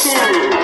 Sir.